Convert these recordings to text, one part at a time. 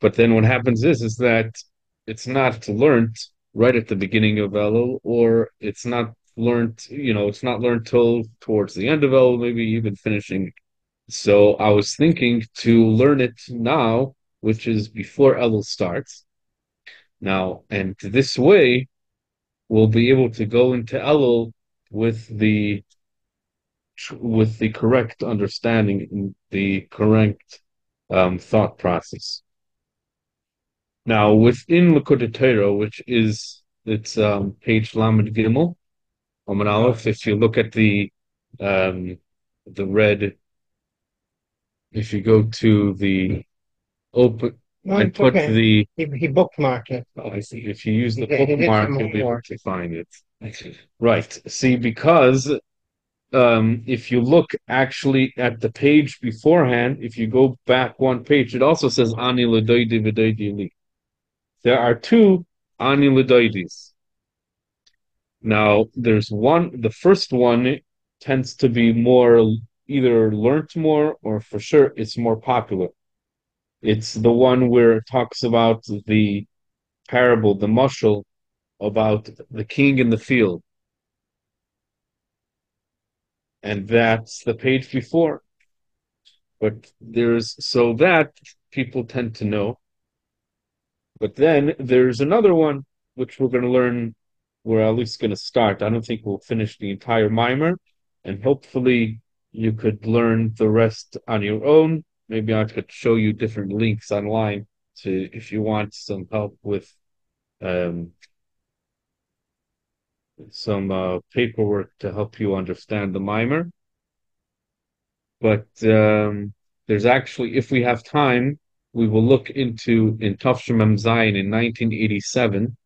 But then what happens is is that it's not learned right at the beginning of Elul, or it's not learned, you know, it's not learned till towards the end of Elul, maybe even finishing. So I was thinking to learn it now, which is before Elul starts. Now, and this way, we'll be able to go into Elul with the with the correct understanding, the correct um, thought process. Now, within Likkutei Torah, which is it's um, page Lamed Gimel, Amud Aleph. If you look at the um, the red, if you go to the open No, and put okay. the He, he bookmarked it. oh, I see. If you use the He did- he did bookmark, you'll be able to find it. Right. See, because um, if you look actually at the page beforehand, if you go back one page, it also says Ani L'Doidi V'Doidi Li. There are two Ani. Now, there's one, the first one tends to be more either learnt more or for sure it's more popular. It's the one where it talks about the parable, the mushal about the king in the field. And that's the page before. But there's so that people tend to know. But then there's another one which we're going to learn. We're at least going to start. I don't think we'll finish the entire mimer, and hopefully you could learn the rest on your own. Maybe I could show you different links online to if you want some help with um, some uh, paperwork to help you understand the mimer. But um, there's actually, if we have time, we will look into in Tafshimem Zayin in 1987.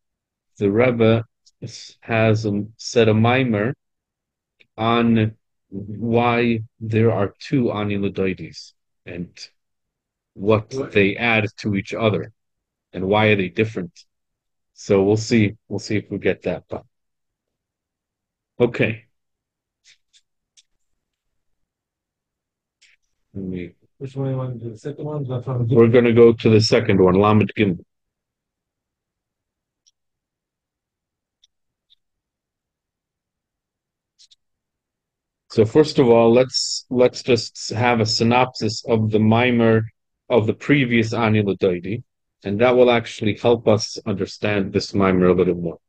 The Rebbe has um, said a mimer on why there are two Ani Ladoides and what they add to each other and why are they different. So we'll see. We'll see if we get that. But okay. Let me- Which one you want to do? The second one? That's what We're going to go to the second one, Lamed Gimel. So first of all, let's let's just have a synopsis of the mimer of the previous Ani and that will actually help us understand this mimer a little more.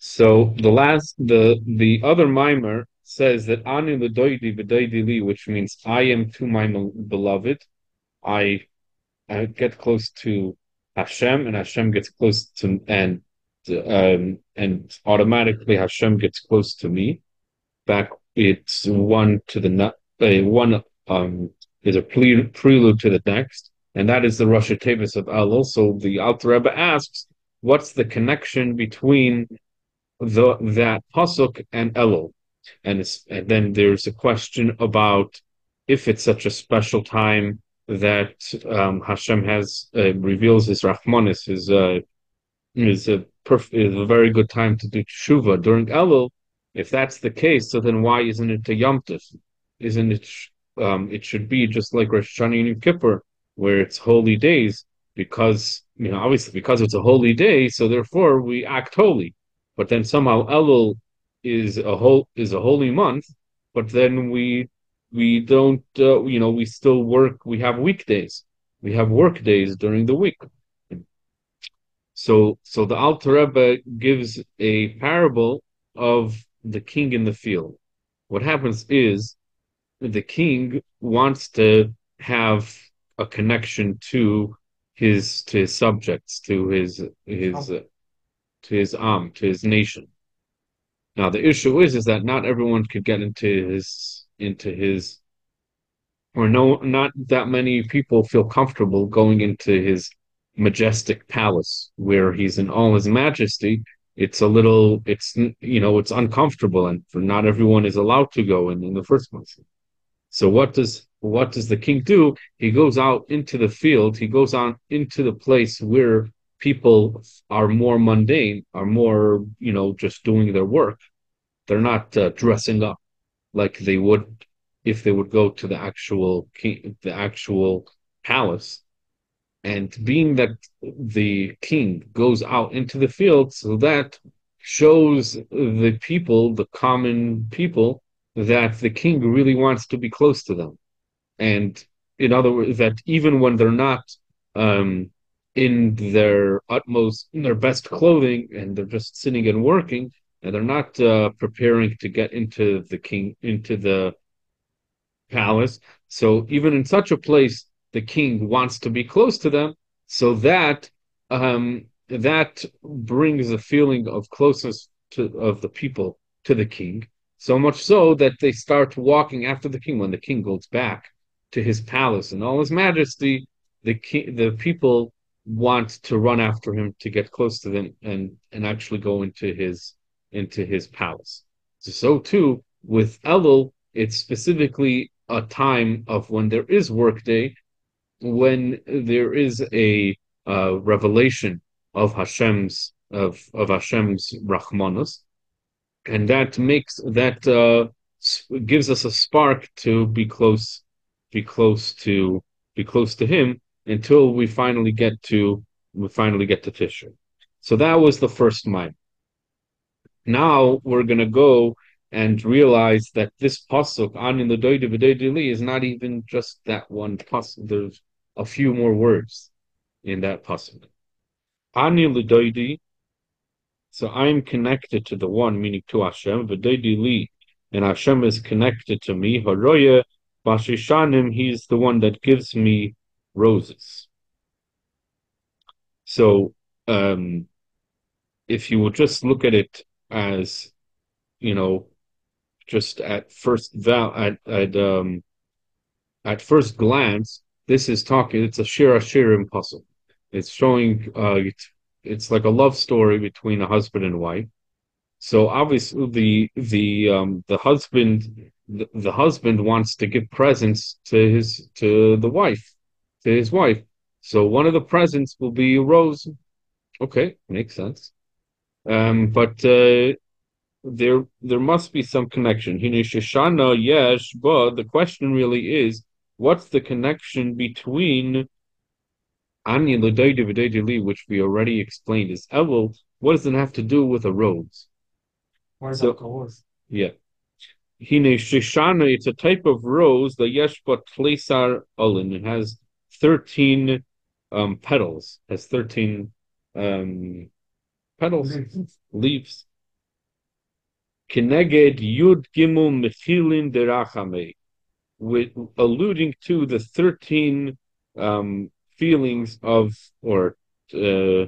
So the last the the other mimer says that Ani L'Doidi V'Doidi Li, which means I am to my beloved, I I get close to Hashem, and Hashem gets close to and um, and automatically Hashem gets close to me. Back, it's one to the uh, one um is a pre- prelude to the next, and that is the Rosh Tevis of Elul. So the Alter Rebbe asks, what's the connection between the that pasuk and Elul? And, it's, and then there's a question about if it's such a special time that um, Hashem has uh, reveals His Rahmanis, uh, is a perf- is a very good time to do tshuva during Elul. If that's the case, so then why isn't it a Yom Tov? Isn't it? Um, it should be just like Rosh Hashanah and Yom Kippur, where it's holy days, because you know obviously because it's a holy day, so therefore we act holy. But then somehow Elul is a whole is a holy month, but then we we don't uh, you know we still work. We have weekdays. We have work days during the week. So so the Alter Rebbe gives a parable of the king in the field. What happens is the king wants to have a connection to his to his subjects, to his his uh, to his am, to his nation. Now the issue is is that not everyone could get into his into his or no not that many people feel comfortable going into his majestic palace where he's in all his majesty. It's a little it's you know it's uncomfortable and for not everyone is allowed to go in in the first place. So what does what does the king do? He goes out into the field. He goes on into the place where people are more mundane are more you know just doing their work they're not uh, dressing up like they would if they would go to the actual king the actual palace and being that the king goes out into the field, so that shows the people, the common people, that the king really wants to be close to them. And in other words, that even when they're not um, in their utmost, in their best clothing, and they're just sitting and working, and they're not uh, preparing to get into the king, into the palace. So even in such a place, the king wants to be close to them, so that um, that brings a feeling of closeness to of the people to the king. So much so that they start walking after the king when the king goes back to his palace and all his majesty. The king, the people want to run after him to get close to them and and actually go into his into his palace. So, so too with Elul, it's specifically a time of when there is workday, when there is a uh, revelation of Hashem's of of Hashem's Rahmanus, and that makes that uh, gives us a spark to be close, be close to be close to Him until we finally get to we finally get to Tishrei. So that was the first mime. Now we're gonna go and realize that this pasuk in the Doidi is not even just that one pasuk. There's a few more words in that pasuk. Ani l'doidi. So I'm connected to the one, meaning to Hashem. V'doidi li, and Hashem is connected to me. Haroya b'shishanim. He's the one that gives me roses. So, um, if you would just look at it as, you know, just at first val at at um at first glance, this is talking. It's a shira shirim puzzle. It's showing. Uh, it's, it's like a love story between a husband and wife. So obviously, the the um, the husband the, the husband wants to give presents to his to the wife to his wife. So one of the presents will be a rose. Okay, makes sense. Um, but uh, there there must be some connection. Shoshana, yes, but the question really is, what's the connection between Anya which we already explained is Elul, what does it have to do with a rose? So, yeah. Hine Shishana, it's a type of rose, the Yeshbot Plesar Olin. It has 13 um, petals, has 13 um, petals, leaves. Keneged Yud Gimel Mechilin Derachame, with alluding to the 13 um, feelings of or uh,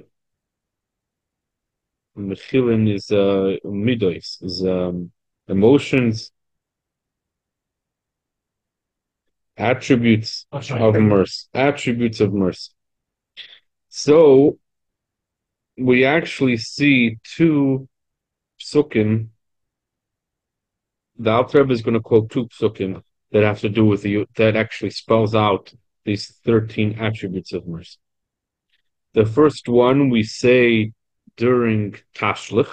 mechilin is uh, midos is um, emotions, attributes of mercy, attributes of mercy. So we actually see two psukim. The Alter is going to quote two psukim that have to do with the that actually spells out these 13 attributes of mercy. The first one we say during Tashlich,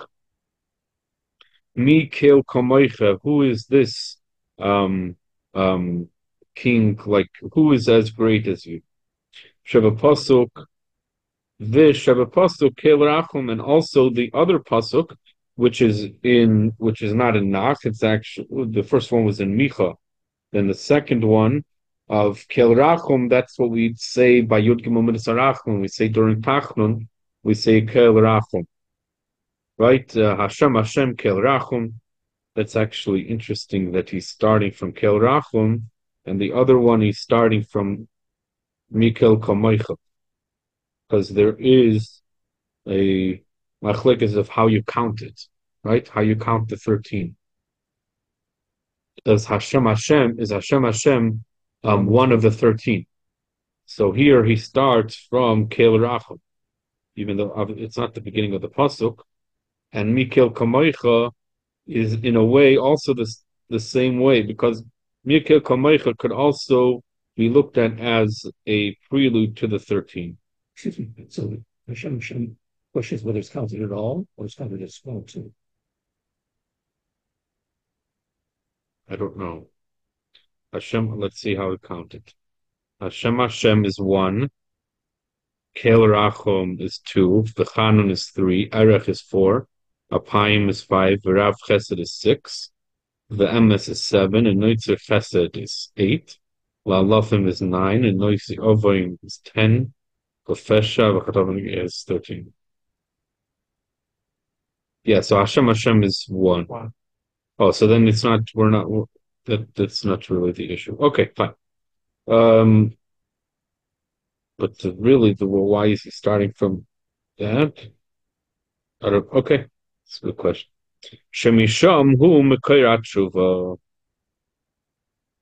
Mi Kel Kamoicha, who is this um, um, king, like, who is as great as you? Sheva Pasuk, this Sheva Pasuk, Kel Rachum, and also the other Pasuk, which is in, which is not in Nach, it's actually, the first one was in Micha, then the second one of Kel Rachum, that's what we say by Yud Gimel we say during Tachnun, we say Kel Rachum. Right? Uh, Hashem Hashem Kel Rachum. That's actually interesting that he's starting from Kel Rachum, and the other one is starting from Mikel Kamoicha. Because there is a machlekas of how you count it, right? How you count the 13. Does Hashem Hashem, is Hashem Hashem um, one of the 13. So here he starts from Kel Rachum, even though it's not the beginning of the Pasuk. And Mikel Kamoicha is in a way also the, the same way because Mikel Kamoicha could also be looked at as a prelude to the 13. So Hashem, Hashem questions whether it's counted at all or it's counted as small too. I don't know. Hashem, let's see how it. Hashem Hashem is one. Kel Rachom is two, V'chanun is three, Erech is four, Apayim is five, V'rav Chesed is six, V'emes is seven, and Noitzer Chesed is eight, La'alofim is nine, and Noitzer Ovoim is ten, V'fesha V'chatavim is thirteen. Yeah, so Hashem Hashem is one. one. Oh, so then it's not, we're not, that that's not really the issue. Okay, fine. Um, but the, really, the well, why is he starting from that? I don't, okay, it's a good question. Shemisham hu tshuva.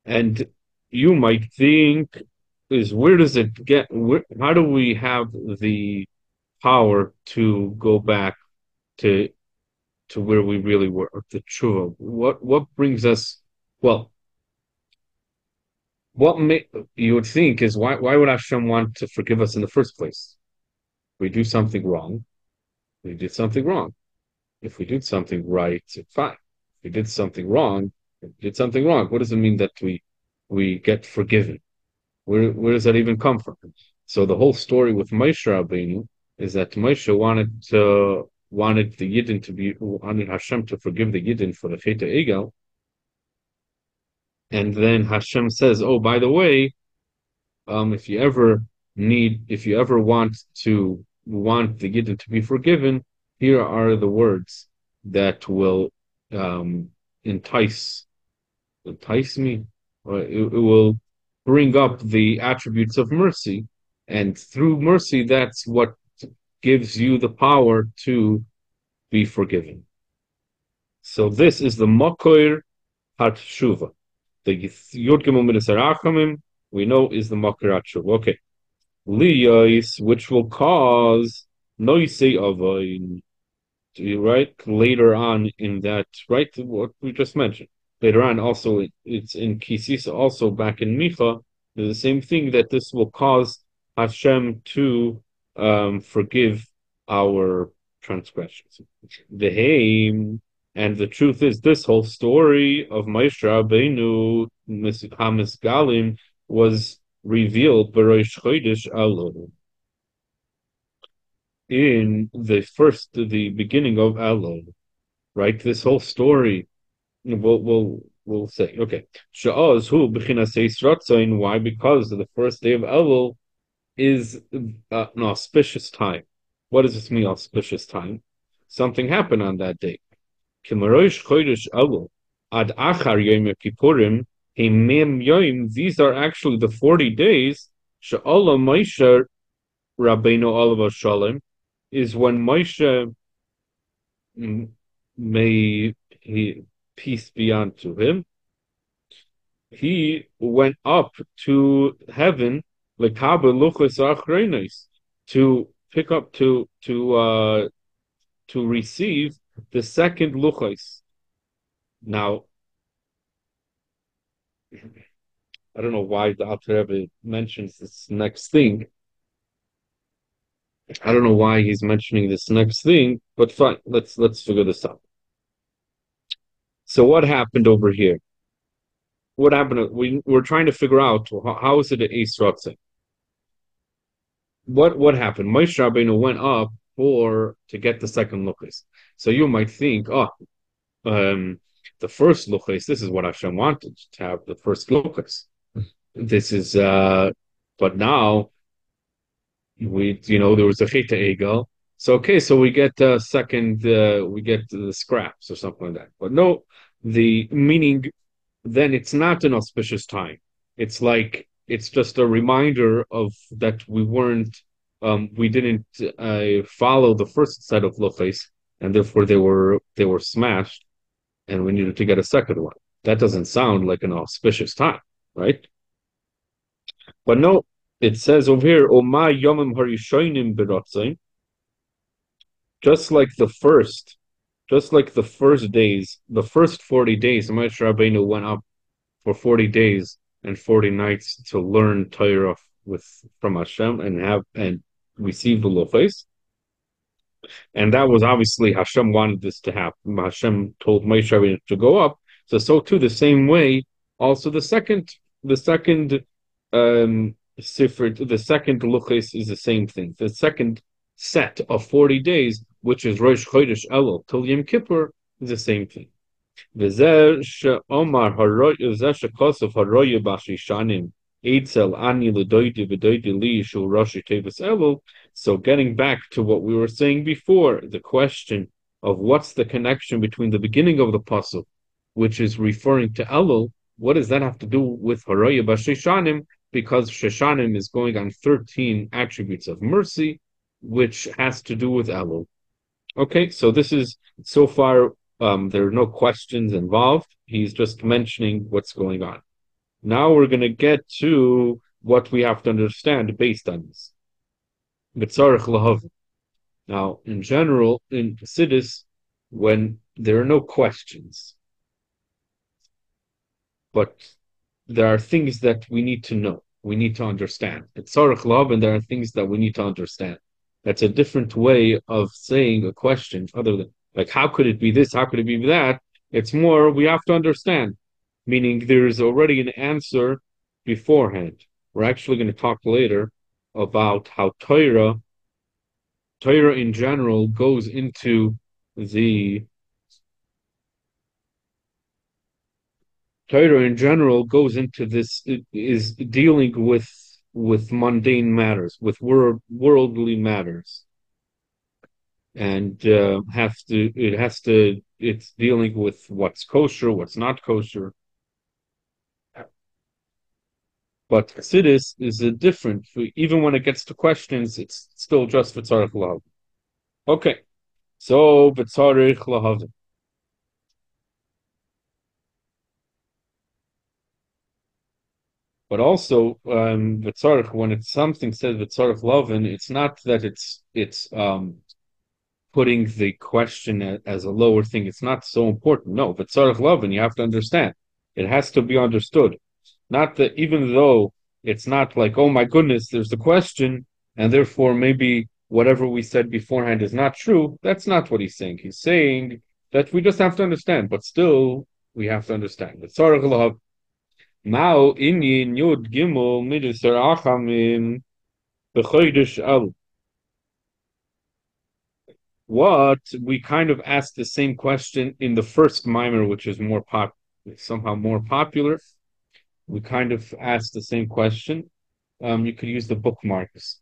And you might think is where does it get? Where, how do we have the power to go back to to where we really were, the tshuva. What what brings us? Well, what may, you would think is why why would Hashem want to forgive us in the first place? we do something wrong, we did something wrong. If we did something right, fine. If we did something wrong, did something wrong. What does it mean that we we get forgiven? Where where does that even come from? So the whole story with Moshe Rabbeinu is that Moshe wanted to wanted the Yidden to be wanted Hashem to forgive the Yidden for the Cheta Egel. And then Hashem says, "Oh, by the way, um, if you ever need, if you ever want to want the Yidden to be forgiven, here are the words that will um, entice entice me. It, it will bring up the attributes of mercy, and through mercy, that's what gives you the power to be forgiven. So this is the Makor Hatshuva. The Yud Gimel we know is the Makor Hatshuva. Okay. Liyais, which will cause noise avoin, right? Later on in that, right? What we just mentioned. Later on, also, it's in Kisisa, also back in Micha, the same thing that this will cause Hashem to um, forgive our transgressions. The Haim, and the truth is, this whole story of Moshe Rabbeinu Hamis Galim was revealed Barosh Chodesh in the first, the beginning of Elul, right? This whole story, we'll, we'll, we'll say, okay. Sha'az who b'chinas Why? Because the first day of Elul is uh, an auspicious time. What does this mean, auspicious time? Something happened on that day. Ad achar Yom Yom. These are actually the forty days. Sha'Allah Moshe Rabbeinu Olav Shalom is when Moshe may he peace be unto him. He went up to heaven, to pick up to to uh to receive the second luchos. Now, I don't know why the Alter Rebbe mentions this next thing. I don't know why he's mentioning this next thing, but fine, let's let's figure this out. So what happened over here? What happened? We we're trying to figure out how, how is it an Ace what what happened? Moshe Rabbeinu went up for to get the second luchos. So you might think, oh, um, the first luchos. This is what Hashem wanted to have the first luchos. This is, uh, but now we, you know, there was a chita egel. So okay, so we get the second, uh, we get the scraps or something like that. But no, the meaning then it's not an auspicious time. It's like it's just a reminder of that we weren't um, we didn't uh, follow the first set of luchos, and therefore they were they were smashed, and we needed to get a second one. That doesn't sound like an auspicious time, right? But no, it says over here, "Oma yomim harishonim berotzim." Just like the first, just like the first days, the first forty days, Moshe Rabbeinu went up for forty days and 40 nights to learn Torah with from Hashem and have and receive the luchos. And that was obviously Hashem wanted this to happen. Hashem told Moshe to go up. So so too the same way, also the second the second um Sifrit, the second Luchis is the same thing. The second set of 40 days, which is Rosh Chodesh Elul till Yom Kippur, is the same thing. So getting back to what we were saying before, the question of what's the connection between the beginning of the pasuk, which is referring to Elul, what does that have to do with Haroya Bashishanim, because Sheshanim is going on 13 attributes of mercy, which has to do with Elul. Okay, so this is so far um, there are no questions involved. He's just mentioning what's going on. Now we're going to get to what we have to understand based on this. Now, in general, in Chassidus, when there are no questions, but there are things that we need to know, we need to understand. It's Sarach Lav, and there are things that we need to understand. That's a different way of saying a question, other than like, how could it be this? How could it be that? It's more, we have to understand, meaning there is already an answer beforehand. We're actually going to talk later about how Torah, Torah in general, goes into the Torah in general goes into this is dealing with with mundane matters, with world, worldly matters and uh, have to it has to it's dealing with what's kosher, what's not kosher. But Chassidus is a different. Even when it gets to questions, it's still just v'tzarich lahav. Okay, so v'tzarich lahav. But also, um, when it's something said v'tzarich lavin, it's not that it's it's um putting the question as a lower thing. It's not so important. No, but Tzarech Lovin, you have to understand. It has to be understood. Not that even though it's not like, oh my goodness, there's a question, and therefore maybe whatever we said beforehand is not true. That's not what he's saying. He's saying that we just have to understand, but still we have to understand. But Tzarech Lov. Now, in Yud Gimel Midisar Achamim B'chodesh what we kind of asked the same question in the first mimer, which is more pop, somehow more popular. We kind of asked the same question. Um, you could use the bookmarks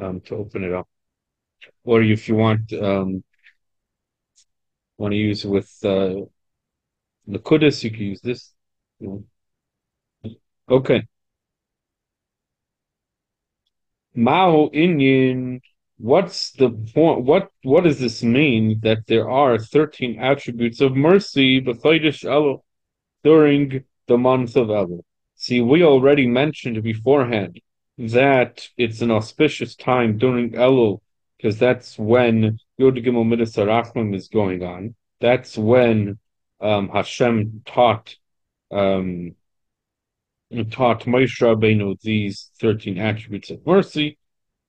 um, to open it up, or if you want um, want to use with uh, the kudus, you can use this. Okay. Mao Inyan what's the point? What what does this mean that there are thirteen attributes of mercy during the month of Elul? See, we already mentioned beforehand that it's an auspicious time during Elul because that's when Yod Gimel Midas is going on. That's when um, Hashem taught um, taught Moshe Rabbeinu these thirteen attributes of mercy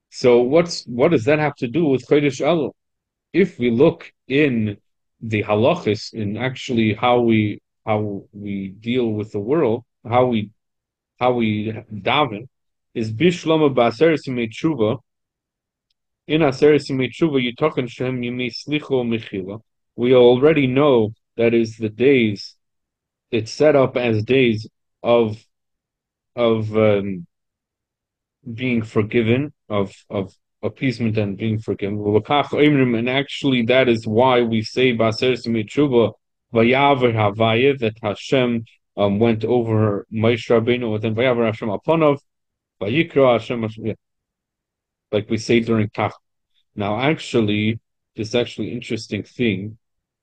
so what's what does that have to do with Chodesh Elul? If we look in the halachis, in actually how we how we deal with the world, how we how we daven, is bishlama ba'aseres tshuva. In aseres tshuva, yitochen shem yimi slicho mechila. We already know that is the days. It's set up as days of of um, being forgiven, of of appeasement and being forgiven. And actually, that is why we say Baser Vayaver that Hashem um, went over Moshe Rabbeinu and then Hashem Aponov Vayikra Hashem yeah. like we say during Tach. Now, actually, this actually interesting thing.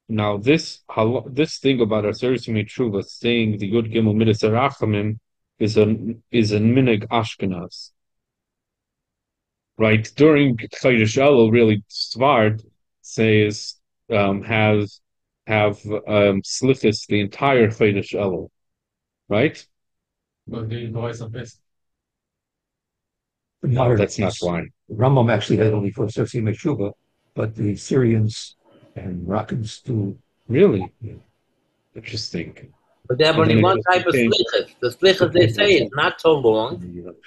Now, this this thing about Aser Tshuva saying the Yud Gimel Midas is a is a minig Ashkenaz right? During Chodesh Elul, really, Svart says um, has have um, slichus the entire Chodesh Elul, right? But the voice of best. No, that's not why. Rambam actually had only for Sersi Meshuba, but the Syrians and Moroccans do. Really? Yeah. Interesting. But they have only one type of slichas. The slichas they say is not so long.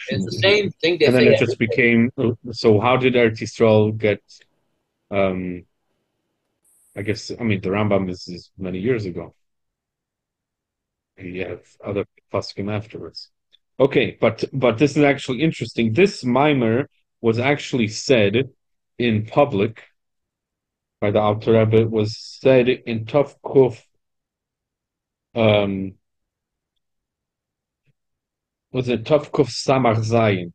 It's the same thing they and say. And then it just became. So how did Eretz Yisrael get? Um, I guess I mean the Rambam is, is many years ago. You have other poskim afterwards. Okay, but but this is actually interesting. This mimer was actually said in public by the Alter Rebbe. It was said in Tuf Kuf. Um, was it Tuf Kuf Samach Zayin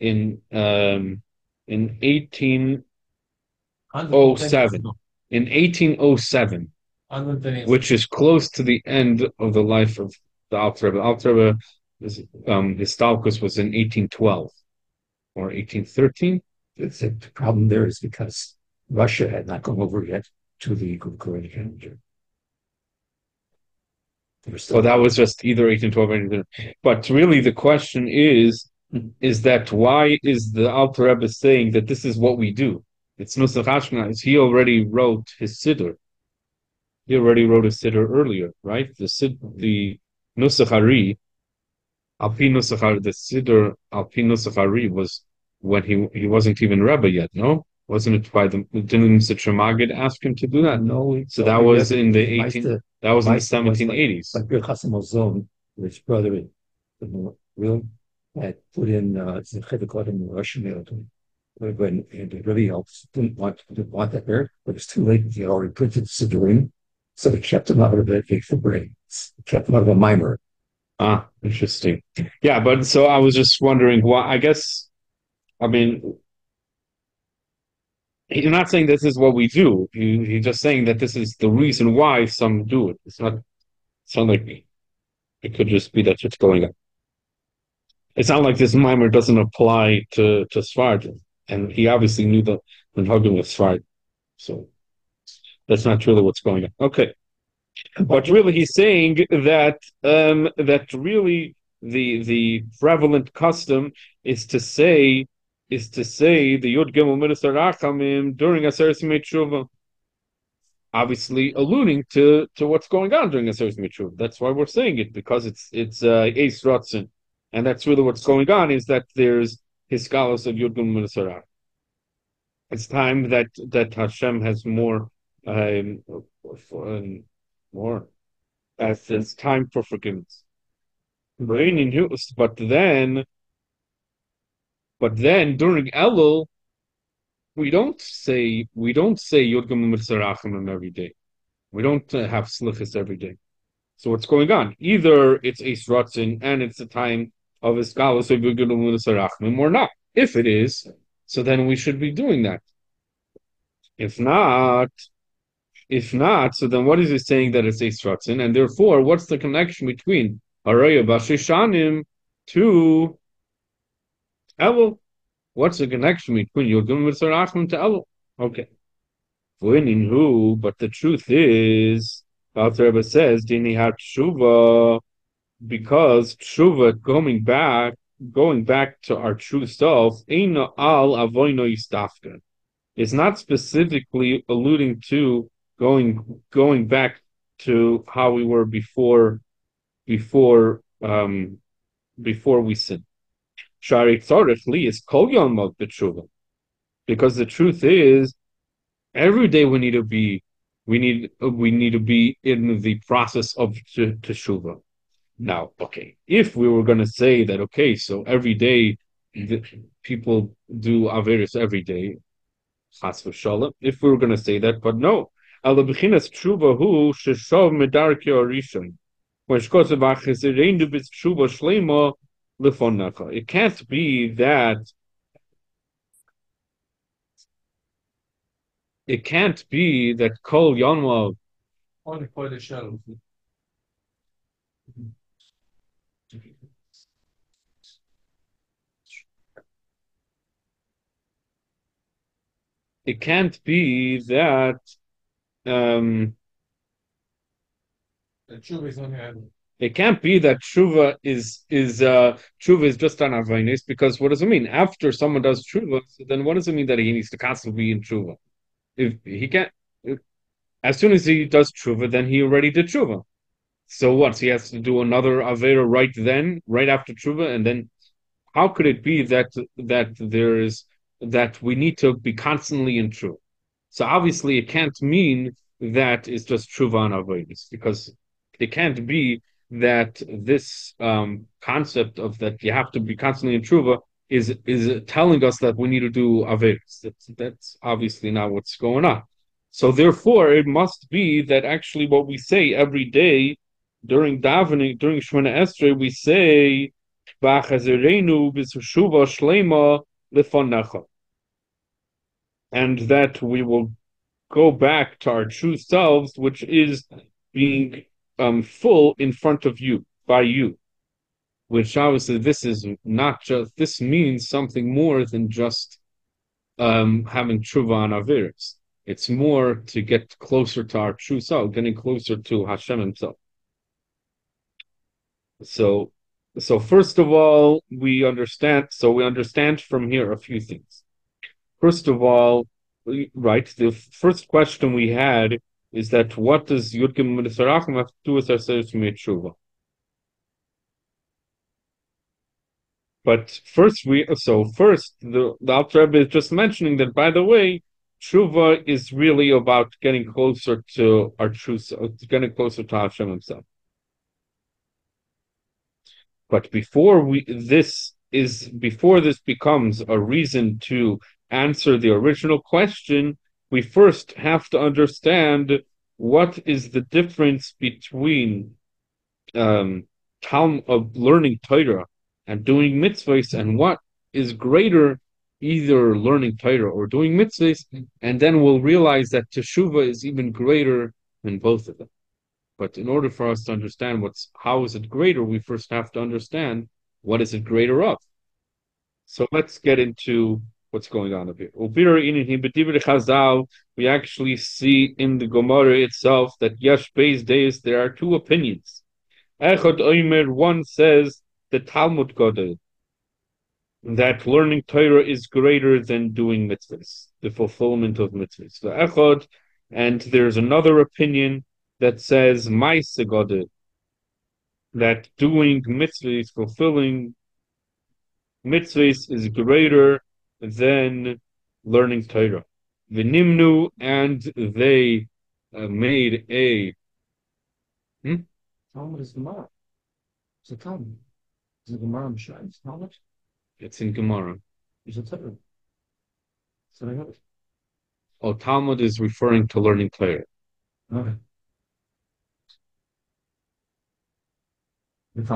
in um in eighteen oh seven in eighteen oh seven, which is close to the end of the life of the Alter Rebbe. Alter Rebbe um, his Stalkus was in 1812 or 1813. The, the problem there is because Russia had not gone over yet to the Gregorian calendar. So that was just either 1812 or 1813. But really, the question is, mm-hmm. is that why is the Alter Rebbe saying that this is what we do? It's Nusach Ashkenaz. He already wrote his Siddur. He already wrote a Siddur earlier, right? The Sid, the Nusach Ari Alpino Sachar, the Siddur Alpino Sachari was when he he wasn't even Rebbe yet, no? Wasn't it by the didn't Sitra Magid ask him to do that? No. So that was in the eighteen that was in the seventeen eighties. Like Bir Chasam Ozon, his brother Will had put in uh in the Russian military. When and it really helps didn't want didn't want that there, but it's too late. He already printed Siddurim, so it kept him out of the for brains. It kept him out of a mimer. Ah, interesting. Yeah, but so I was just wondering why. I guess, I mean, he's not saying this is what we do. He, he's just saying that this is the reason why some do it. It's not. It's not like it could just be that it's going on. It's not like this mimer doesn't apply to to Svard, and he obviously knew the Minhagim was Svard, so that's not really what's going on. Okay. But really, he's saying that um, that really the the prevalent custom is to say is to say the Yud Gimel Minister Rachamim during Aseres Tshuva. Obviously, alluding to to what's going on during Aseres Tshuva. That's why we're saying it because it's it's uh, Ace Rotzen, and that's really what's going on. Is that there's his scholars of Yud Gimel It's time that that Hashem has more um, um more as it's time for forgiveness. But then, but then during Elul, we don't say we don't say Yod Gimel every day. We don't uh, have slichas every day. So what's going on? Either it's Eis Ratzin and it's the time of Isgalus of Yod Gimel or not. If it is, so then we should be doing that. If not, if not, so then what is it saying that it's Eisratzin? And therefore, what's the connection between Araya Bashishanim to Elul? What's the connection between Yodum Mitzarachim to Elul? Okay. Winning who, but the truth is, Alter Rebbe says, Dini Tshuva, because Tshuva going back, going back to our true self, Eina al Avoino Yistafka. It's not specifically alluding to going going back to how we were before before um before we sin. Shari Tzorech Li is Kol Yom B'tshuva. Because the truth is, every day we need to be we need we need to be in the process of teshuva. Now, okay, if we were going to say that, okay, so every day people do averus every day, if we were going to say that, but no, Ala beginas tshuva hu sheshov medarke orishon. When shkosav achis ereinu bis tshuva shlema lefonacha. It can't be that it can't be that kol yonma only for the shell. It can't be that um, it can't be that tshuva is is uh tshuva is just on avainis because what does it mean? After someone does tshuva, so then what does it mean that he needs to constantly be in tshuva? If he can't, if, as soon as he does tshuva, then he already did tshuva. So what? He has to do another Avera right then, right after Tshuva, and then how could it be that that there is that we need to be constantly in Tshuva? So obviously it can't mean that it's just Tshuva and Avodas, because it can't be that this um, concept of that you have to be constantly in Tshuva is is telling us that we need to do Averis. That's, that's obviously not what's going on. So therefore, it must be that actually what we say every day during davening, during Shemona Esrei, we say, and that we will go back to our true selves, which is being um, full in front of you, by you. Which obviously this is not just, this means something more than just um, having tshuva and aviris. It's more to get closer to our true self, getting closer to Hashem Himself. So, so first of all, we understand. So we understand from here a few things. First of all, right, the first question we had is that what does Yud Gimel have to do with our Tshuva? But first, we so first the the Alter Rebbe is just mentioning that. By the way, Tshuva is really about getting closer to our truth, getting closer to Hashem Himself. But before we this is before this becomes a reason to answer the original question, we first have to understand what is the difference between um, of learning Torah and doing mitzvahs, and what is greater, either learning Torah or doing mitzvahs, and then we'll realize that teshuva is even greater than both of them. But in order for us to understand what's how is it greater, we first have to understand what is it greater of. So let's get into what's going on up here. We actually see in the Gemara itself that Yesh Beis days there are two opinions. Echad Omer, one says the Talmud Godel that learning Torah is greater than doing mitzvahs, the fulfillment of mitzvahs. The Echad, and there's another opinion that says Maise Godel, that doing mitzvahs, fulfilling mitzvahs is greater than learning Torah. The Nimnu and they uh, made a. Hmm? Talmud is Gemara. It's a Talmud. Is it Gemara Mishai? It's Talmud? It's in Gemara. It's a Torah. So I got it. Oh, Talmud is referring to learning Torah. Okay.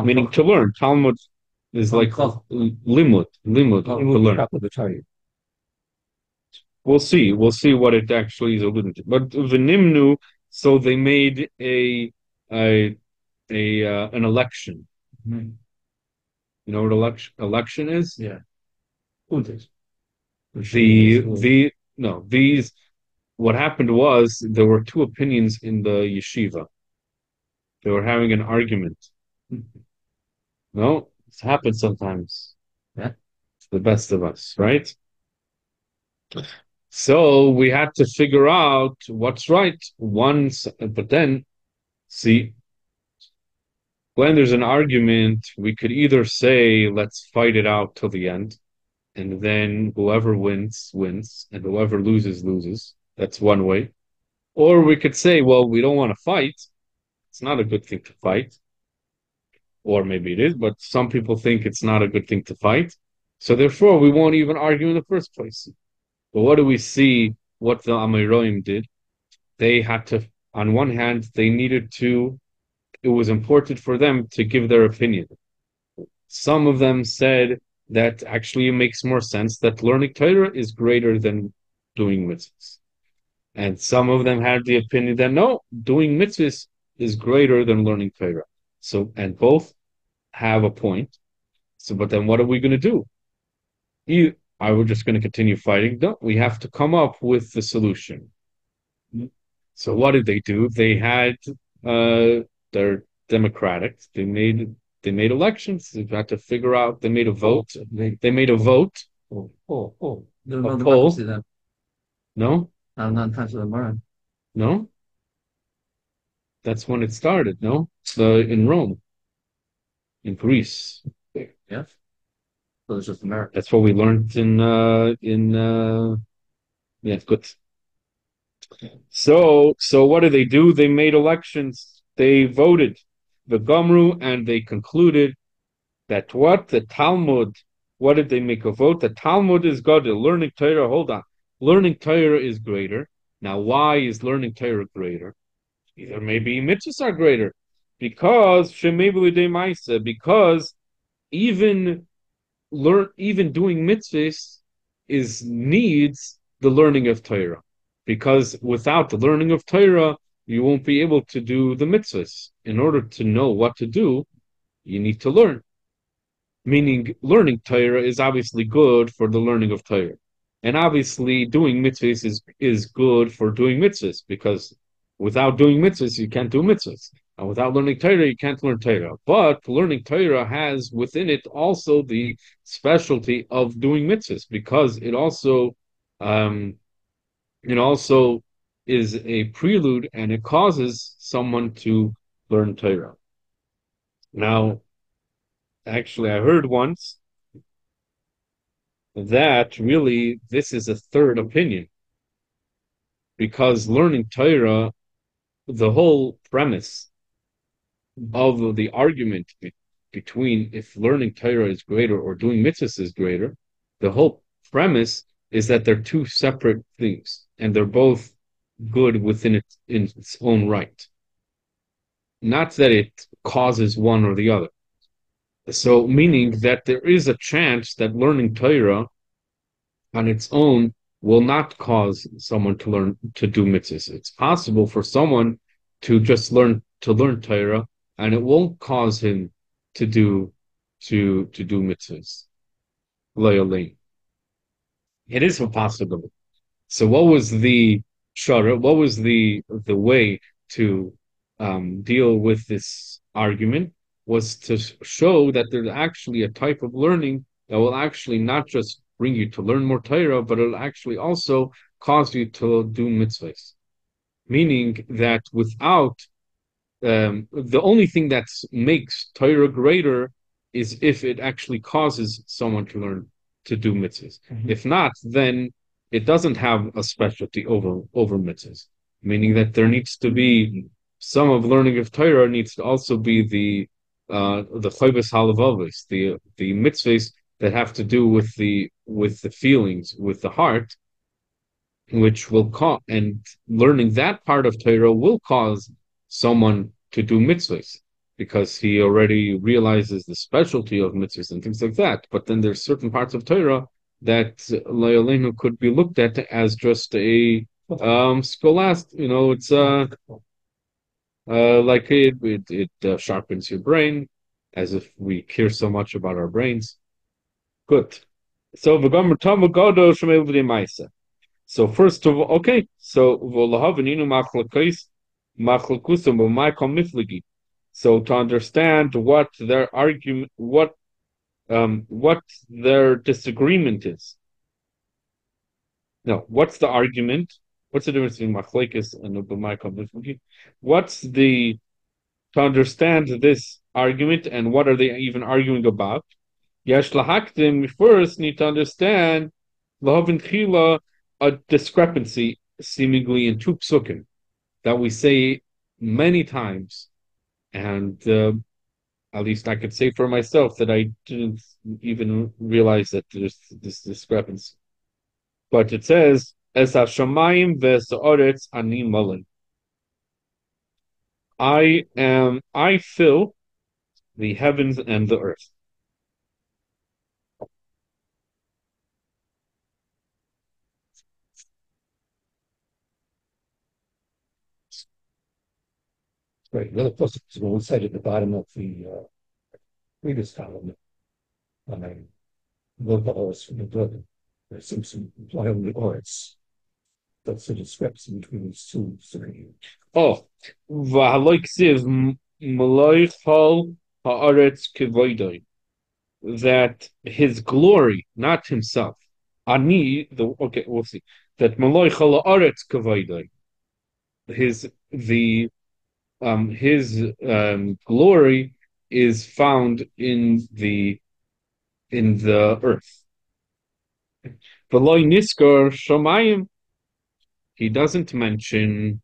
Meaning to learn. Talmud is like limud, limud, to learn. We'll see. We'll see what it actually is alluding to. But the Nimnu, so they made a a a uh, an election. Mm-hmm. You know what election election is? Yeah. The the no these what happened was there were two opinions in the yeshiva. They were having an argument. Mm-hmm. No, it's happened sometimes. Yeah. The best of us, right? So we had to figure out what's right once, but then see when there's an argument, we could either say, let's fight it out till the end, and then whoever wins, wins, and whoever loses, loses. That's one way. Or we could say, well, we don't want to fight. It's not a good thing to fight or maybe it is, but some people think it's not a good thing to fight. So therefore, we won't even argue in the first place. But what do we see? What the Amiroim did? They had to, on one hand, they needed to. It was important for them to give their opinion. Some of them said that actually it makes more sense that learning Torah is greater than doing mitzvahs. And some of them had the opinion that no, doing mitzvahs is greater than learning Torah. So, and both have a point. So, but then what are we going to do? You, are we just going to continue fighting? No, we have to come up with the solution. So, what did they do? They had, uh, they're democratic. They made, they made elections. They had to figure out, they made a vote. They, they made a vote. Oh, oh, oh. A poll. No? I'm not touching the No? That's when it started, no? So in Rome, in Greece. Yeah. So it's just America. That's what we learned in uh in uh yeah, good. So so what did they do? They made elections. They voted the Gomru and they concluded that what the Talmud, what did they make a vote? The Talmud is good. Learning Torah, hold on. Learning Torah is greater. Now, why is learning Torah greater? Either maybe mitzvahs are greater because because even learn even doing mitzvahs is needs the learning of Torah. Because without the learning of Torah, you won't be able to do the mitzvahs. In order to know what to do, you need to learn. Meaning, learning Torah is obviously good for the learning of Torah. And obviously, doing mitzvahs is, is good for doing mitzvahs because without doing mitzvahs, you can't do mitzvahs. And without learning Torah, you can't learn Torah. But learning Torah has within it also the specialty of doing mitzvahs because it also um, it also is a prelude and it causes someone to learn Torah. Now, actually, I heard once that really this is a third opinion because learning Torah, the whole premise mm-hmm. of the argument be- between if learning Torah is greater or doing mitzvahs is greater, the whole premise is that they're two separate things and they're both good within its, in its own right. Not that it causes one or the other. So, meaning that there is a chance that learning Torah on its own will not cause someone to learn to do mitzvahs. It's possible for someone to just learn to learn Torah, and it won't cause him to do to to do mitzvahs. It is a possibility. So, what was the shara? What was the the way to um, deal with this argument? Was to show that there's actually a type of learning that will actually not just bring you to learn more Torah, but it'll actually also cause you to do mitzvahs. Meaning that without um, the only thing that makes Torah greater is if it actually causes someone to learn to do mitzvahs. Mhm. If not, then it doesn't have a specialty over over mitzvahs. Meaning that there needs to be some of learning of Torah needs to also be the uh, the chayvus halavavis, the the mitzvahs that have to do with the with the feelings, with the heart, which will cause and learning that part of Torah will cause someone to do mitzvahs because he already realizes the specialty of mitzvahs and things like that. But then there's certain parts of Torah that Layalenu could be looked at as just a um scholastic, you know, it's uh uh like it it, it uh, sharpens your brain as if we care so much about our brains. Good. So v'gomer tov v'godo shemel v'dei ma'isa. So first of all, okay, so v'olahavaninu machlekais machlekusim v'maikom mifligi. So to understand what their argument, what um, what their disagreement is. No, what's the argument? What's the difference between machlekes and ubamaikom mifligi? What's the to understand this argument and what are they even arguing about? Yesh we first need to understand lahavin chila, a discrepancy seemingly in two psukim that we say many times, and uh, at least I could say for myself that I didn't even realize that there's this discrepancy. But it says, "Es hashamayim v'sa'aretz ani malin." I am, I fill the heavens and the earth. Right. The other plus is one side at the bottom of the uh, previous column. On a low dollars from the building. There's some some implying or it's that's the discrepancy between these two three. Oh, v'haloi ksiv maloi chol haaretz kivoidoi. That his glory, not himself. Ani, the okay, we'll see. That maloi chol haaretz kivoidoi. His the um, his um, glory is found in the in the earth. Veloy niskor shomayim. He doesn't mention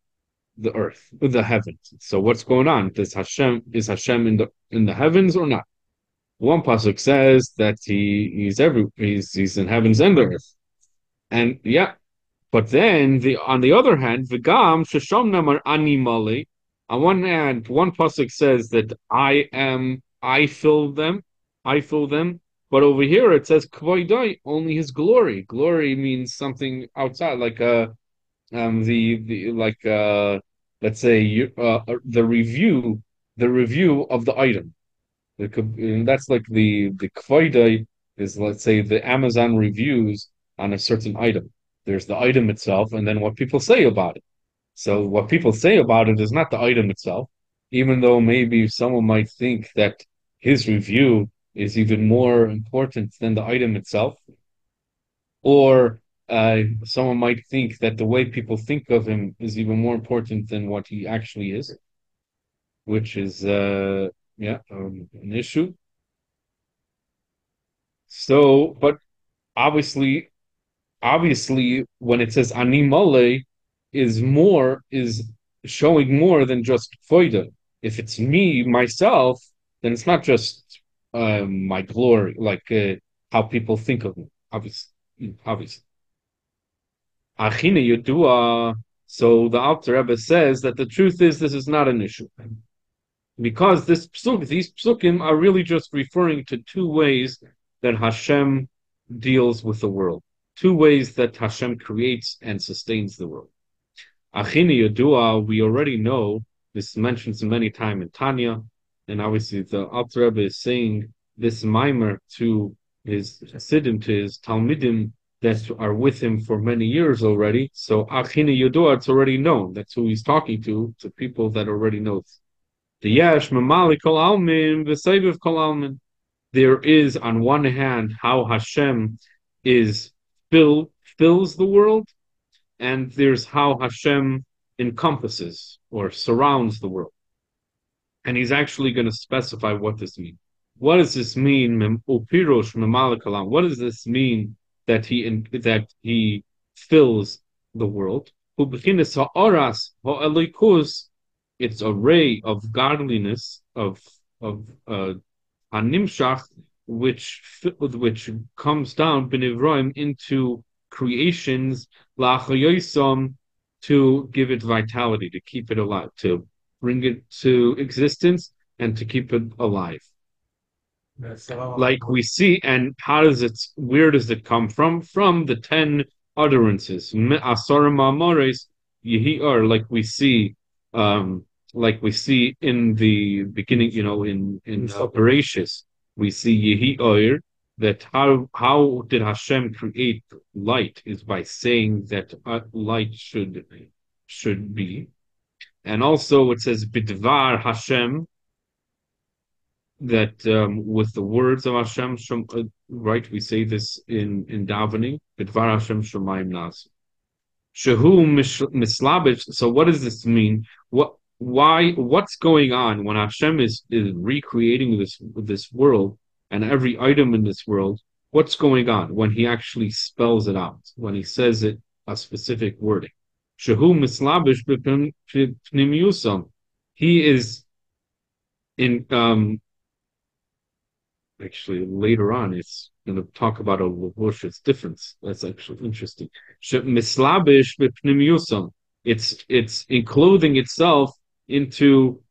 the earth, the heavens. So what's going on? Does Hashem is Hashem in the in the heavens or not? One pasuk says that he he's every he's he's in heavens and the earth, and yeah, but then the on the other hand, v'gam are animali. On one hand, one pasuk says that I am I fill them, I fill them. But over here it says kvoidai, only his glory. Glory means something outside, like uh um the the like uh let's say uh the review the review of the item. That's like the the kvoidai is let's say the Amazon reviews on a certain item. There's the item itself, and then what people say about it. So what people say about it is not the item itself, even though maybe someone might think that his review is even more important than the item itself, or uh, someone might think that the way people think of him is even more important than what he actually is, which is uh, yeah um, an issue. So, but obviously obviously when it says animale is more is showing more than just foida. If it's me myself, then it's not just um, my glory, like uh, how people think of me. Obviously, obviously. Achine Yudua. So the Alter Rebbe says that the truth is this is not an issue because this psuk, these psukim are really just referring to two ways that Hashem deals with the world two ways that Hashem creates and sustains the world. Achini Yadua, we already know, this mentions many times in Tanya, and obviously the Alter Rebbe is saying this mimer to his Hasidim, to his Talmidim that are with him for many years already. So Achini Yadua, it's already known. That's who he's talking to, to people that already know. The Yesh, Mamali Kol Almin, Vesayviv Kol Almin. There is, on one hand, how Hashem is fill, fills the world, and there's how Hashem encompasses or surrounds the world. And he's actually going to specify what this means. What does this mean? What does this mean that he that he fills the world? It's a ray of godliness of of uh, which which comes down into creations lachayosom to give it vitality, to keep it alive, to bring it to existence, and to keep it alive. Like we see, and how does it? Where does it come from? From the ten utterances, yehi like we see, um, like we see in the beginning, you know, in in uh, Bereshis, we see Yehi Oir, that how how did Hashem create light is by saying that uh, light should should be, and also it says Bidvar Hashem that um, with the words of Hashem, uh, right? We say this in in davening, Bidvar Hashem Shemaim Nas. Shehu mislabich. So what does this mean? What why what's going on when Hashem is, is recreating this this world and every item in this world, what's going on when he actually spells it out, when he says it a specific wording. Shehu mislabish pnimiusam. He is in um actually later on it's going to talk about a levush, its difference. That's actually interesting. Mislabish pnimiusam. It's it's enclothing itself into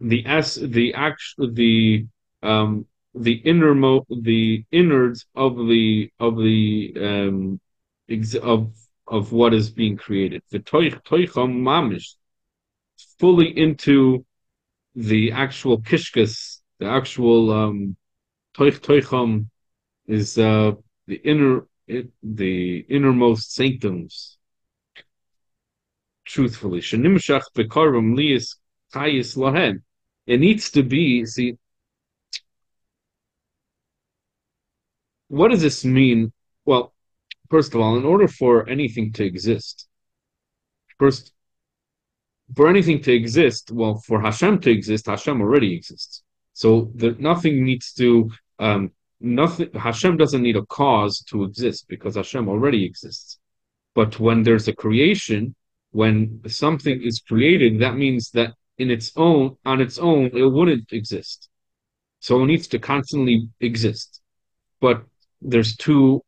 the s the actual the um the innermost the innards of the of the um ex- of of what is being created the toicham mamish fully into the actual kishkas the actual um toich toicham is uh the inner it, the innermost sanctums truthfully. Shenimshach bekarvam lias chayis lahen. It needs to be, see, what does this mean? Well, first of all, in order for anything to exist, first, for anything to exist, well, for Hashem to exist, Hashem already exists. So nothing needs to um, nothing. Hashem doesn't need a cause to exist because Hashem already exists. But when there's a creation, when something is created, that means that in its own, on its own, it wouldn't exist. So it needs to constantly exist. But there's two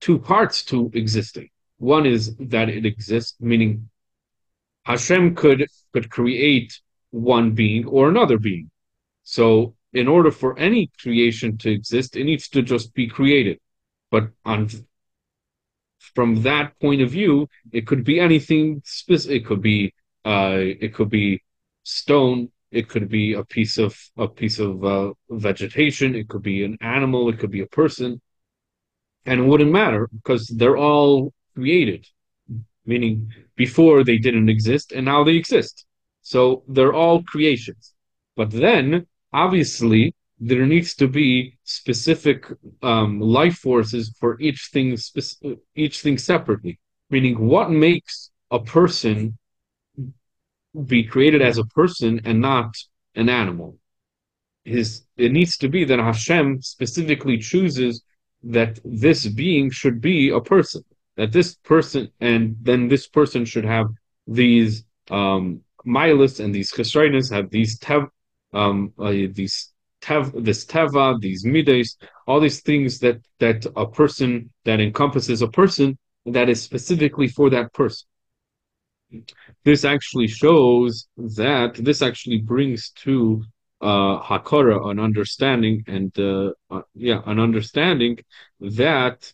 two parts to existing. One is that it exists, meaning Hashem could could create one being or another being. So in order for any creation to exist, it needs to just be created. But on from that point of view, it could be anything specific. It could be uh, it could be stone. It could be a piece of a piece of uh, vegetation. It could be an animal. It could be a person, and it wouldn't matter because they're all created, meaning before they didn't exist and now they exist. So they're all creations. But then, obviously, there needs to be specific um, life forces for each thing, each thing separately. Meaning, what makes a person be created as a person and not an animal? Is it needs to be that Hashem specifically chooses that this being should be a person, that this person, and then this person should have these um, and these chesroinas, have these tev, um, uh, these tev, this teva, these midas, all these things that that a person that encompasses a person that is specifically for that person. This actually shows that this actually brings to uh, hakara an understanding and uh, uh, yeah, an understanding that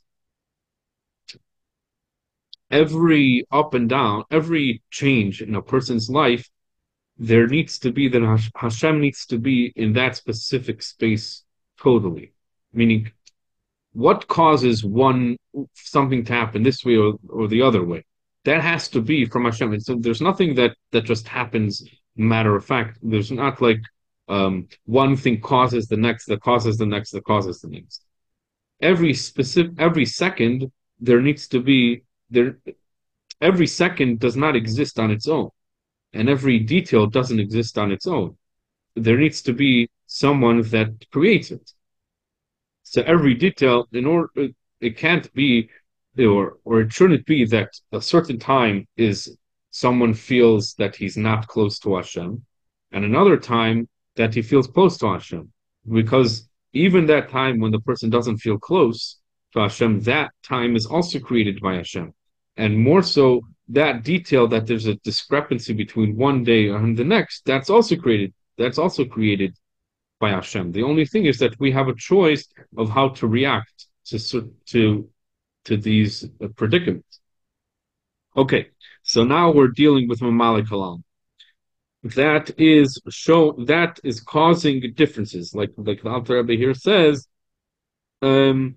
every up and down, every change in a person's life there needs to be that Hashem needs to be in that specific space totally. Meaning, what causes one something to happen this way or, or the other way? That has to be from Hashem. So there's nothing that that just happens matter of fact. There's not like um, one thing causes the next, that causes the next, that causes the next. Every specific, every second, there needs to be there. Every second does not exist on its own and every detail doesn't exist on its own. There needs to be someone that creates it. So every detail, in order, it can't be, or or it shouldn't be that a certain time is someone feels that he's not close to Hashem, and another time that he feels close to Hashem, because even that time when the person doesn't feel close to Hashem, that time is also created by Hashem, and more so that detail that there's a discrepancy between one day and the next, that's also created. That's also created by Hashem. The only thing is that we have a choice of how to react to to to these uh, predicaments. Okay, so now we're dealing with Mamalik Halal. That is show that is causing differences, like like the Alter Rebbe here says. Um.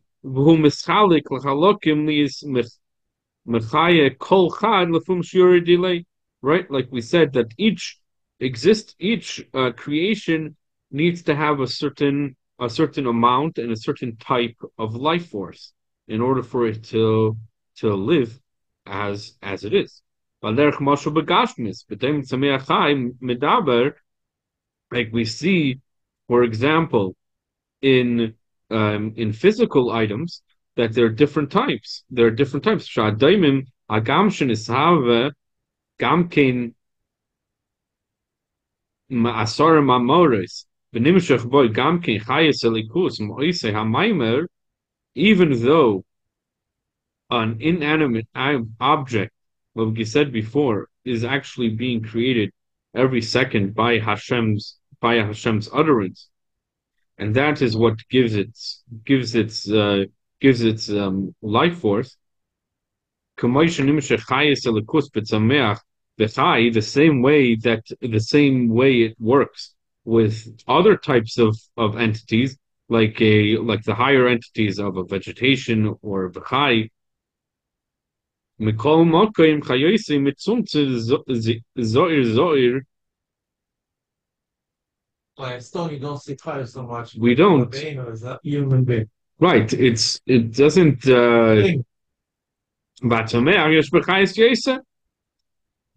Right, like we said that each exist, each uh, creation needs to have a certain a certain amount and a certain type of life force in order for it to to live as as it is. Like we see, for example, in um, in physical items, that there are different types. There are different types. Shadaimim agamshin ishave gamkin ma'asar mamores v'nimshach boy gamkin chayes elikus moise hamaimer. Even though an inanimate object, what we said before, is actually being created every second by Hashem's by Hashem's utterance, and that is what gives its gives its uh, gives its um, life force. The same way that the same way it works with other types of, of entities, like a like the higher entities of a vegetation or a chai. By stone, you don't see fire so much. We don't. Human being. Right. It's it doesn't. Uh,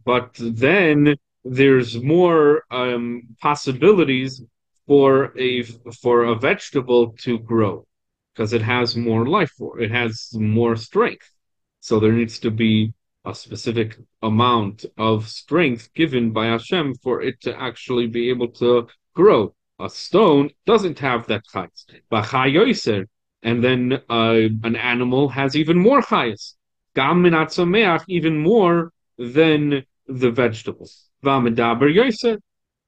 but then there's more um, possibilities for a for a vegetable to grow because it has more life for it has more strength. So there needs to be a specific amount of strength given by Hashem for it to actually be able to grow. A stone doesn't have that chayes. And then uh, an animal has even more chayes. Gam even more than the vegetables.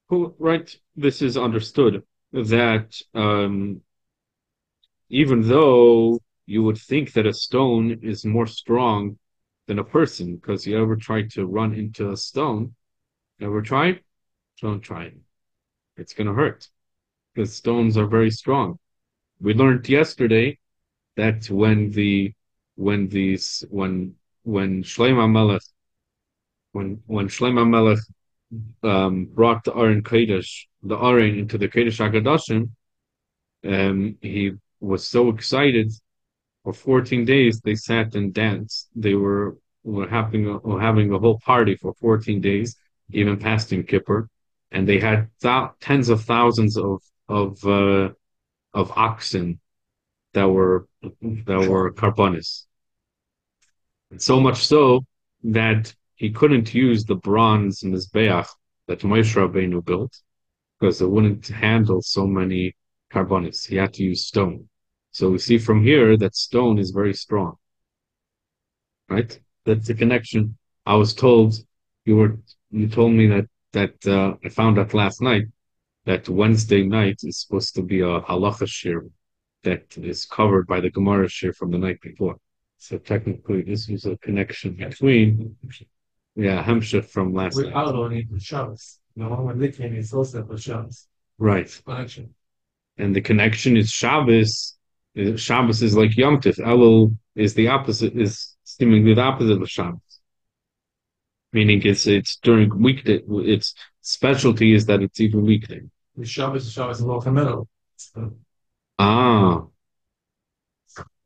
Who right? This is understood that um, even though you would think that a stone is more strong than a person, because you ever tried to run into a stone, ever tried? Don't try it. It's gonna hurt because stones are very strong. We learned yesterday that when the when these when when Shlomo Melech when when Shlomo Melech um, brought the Aron Kodesh, the Aron into the Kodesh Hakadoshim, um, he was so excited. For 14 days, they sat and danced. They were were having a, were having a whole party for 14 days, even past in Kippur, and they had th- tens of thousands of of uh, of oxen that were that were korbanos. So much so that he couldn't use the bronze mizbeach that Moshe Rabbeinu built because it wouldn't handle so many korbanos. He had to use stone. So we see from here that stone is very strong. Right? That's the connection. I was told you were you told me that that uh, I found out last night that Wednesday night is supposed to be a halacha shir that is covered by the Gemara shir from the night before. So technically, this is a connection between yeah, Hamshah from last night. Without only the Shabbos. The one when Lithuania is also for Shabbos. Right. Connection. And the connection is Shabbos. Shabbos is like Yom Tif. Elul is the opposite, is seemingly the opposite of Shabbos. Meaning it's it's during weekday. Its specialty is that it's even weekday. Shabbos, Shabbos is Lochamedo. Ah.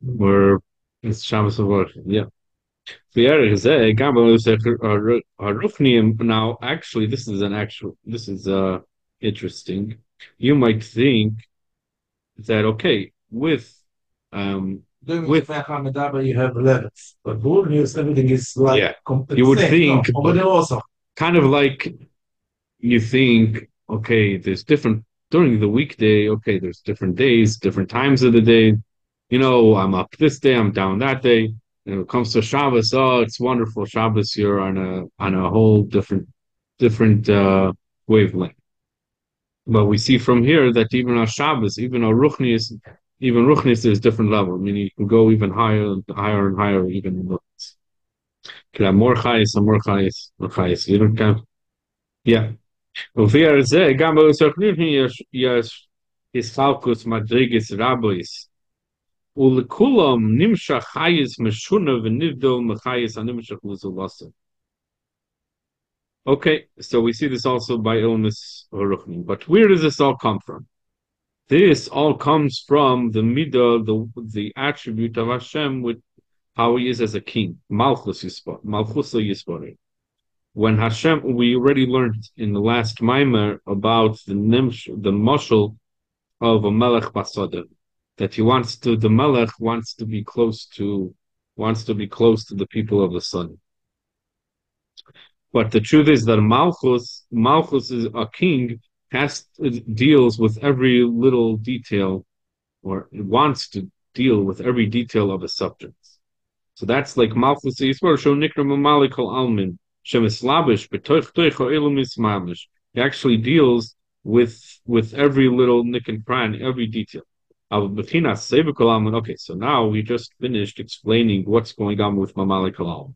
Where it's Shabbos of work. Yeah. Now, actually, this is an actual. This is uh interesting. You might think that okay with um with you have levels, but news everything is like yeah. You would think no, also kind of like you think okay, there's different during the weekday. Okay, there's different days, different times of the day. You know, I'm up this day, I'm down that day when it comes to Shabbos, oh, it's wonderful. Shabbos, you're on a on a whole different different uh, wavelength. But we see from here that even on Shabbos, even on Ruchnis, even Ruchnis, is different level, I meaning you can go even higher and higher and higher, even in Ruchnis. have more chayis and more chayis, more chayis. You don't count. Yeah. Gam madrigis rabois. Chayis meshuna mechayis animshach. Okay, so we see this also by illness or ruchni. But where does this all come from? This all comes from the middle, the the attribute of Hashem with how He is as a king. Malchus yispor, Malchus yispori. When Hashem, we already learned in the last mimer about the nimsh, the mushal of a melech basadah that he wants to the Melech wants to be close to wants to be close to the people of the sun. But the truth is that Malchus Malchus is a king has deals with every little detail or wants to deal with every detail of a subject. So that's like Malchus Yisrael Show Nikra Malik Almin Shemislabish Betoich Toich He actually deals with with every little nick and cran, every detail. Okay, so now we just finished explaining what's going on with Mamalik Kalam.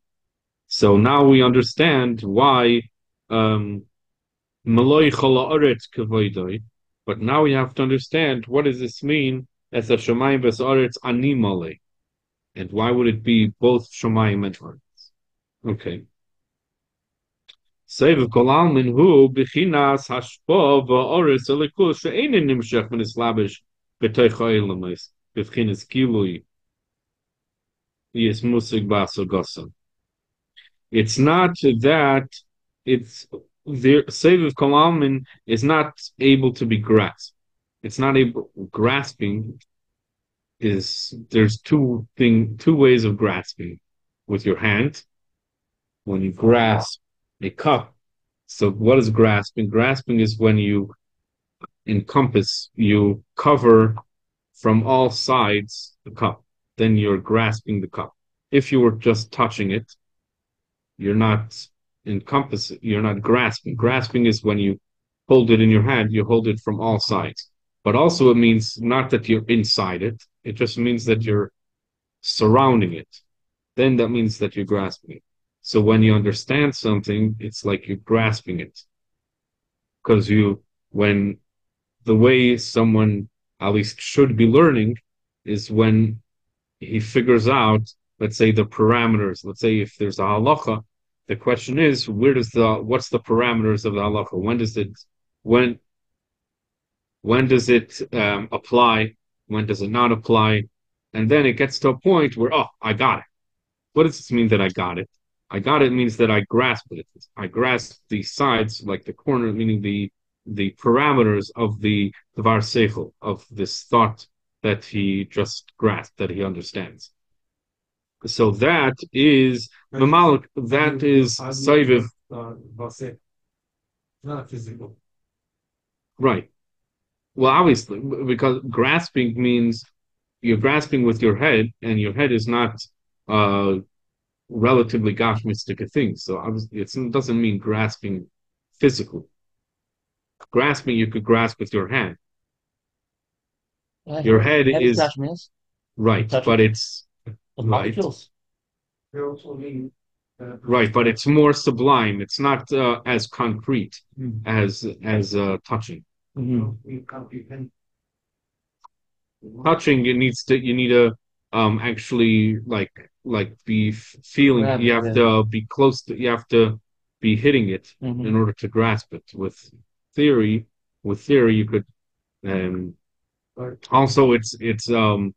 So now we understand why um but now we have to understand what does this mean as a Shemayim Besaretz Animale. And why would it be both Shemayim and Aretz? Okay. Save kol almin hu bechinas hashpo va'oretz elikus she'enin nimshech v'nislabish betoich ha'elamis, b'vchinas gilui, yes musig baso gosan. It's not that it's the Seviv Kalaman is not able to be grasped. It's not able grasping is there's two thing two ways of grasping with your hand. When you grasp a cup, so what is grasping? Grasping is when you encompass, you cover from all sides the cup. Then you're grasping the cup. If you were just touching it, you're not encompassing, you're not grasping. Grasping is when you hold it in your hand, you hold it from all sides. But also, it means not that you're inside it, it just means that you're surrounding it. Then that means that you're grasping it. So when you understand something, it's like you're grasping it. Because you, when the way someone at least should be learning is when he figures out, let's say, the parameters. Let's say if there's a halacha, the question is, where does the, what's the parameters of the halacha? When does it, when, when does it um, apply? When does it not apply? And then it gets to a point where, oh, I got it. What does this mean that I got it? I got it means that I grasped it. I grasped the sides, like the corner, meaning the the parameters of the Dvar Seichel, of this thought that he just grasped, that he understands. So that is Mamalik, that is Saiviv. Not physical. Right. Well, obviously, because grasping means you're grasping with your head, and your head is not uh, relatively gashmistic thing. So obviously, it doesn't mean grasping physically. Grasping, you could grasp with your hand. Yeah, Your head head is touch right, but it's the Right. molecules. Mean. uh, right, but it's more sublime. It's not uh, as concrete Mm. as as uh, touching. Mhm. We. Touching, it needs to you need to um actually like like be f- feeling. Grab you have yeah. to be close to. You have to be hitting it Mhm. in order to grasp it. With theory, with theory, you could. Um, also, it's it's um